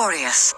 glorious.